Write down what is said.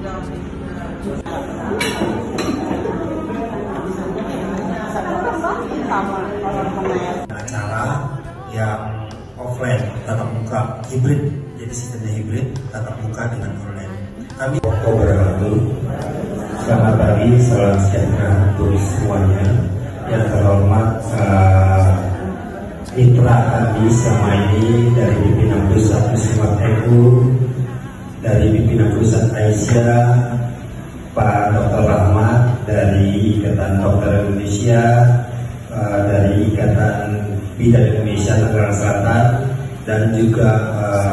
Cara yang offline tatap muka hybrid, jadi sistemnya hybrid tatap muka dengan online. Kami Oktober lalu selamat pagi salam sejahtera untuk semuanya. Yang terhormat eh, uh, mitra kami selama ini dari pimpinan pusat pusat ekonomi dari pimpinan pusat Aisyah Pak Dr. Rahmat dari Ikatan Dokter Indonesia uh, dari Ikatan Bidan Indonesia Tangerang Selatan dan juga uh,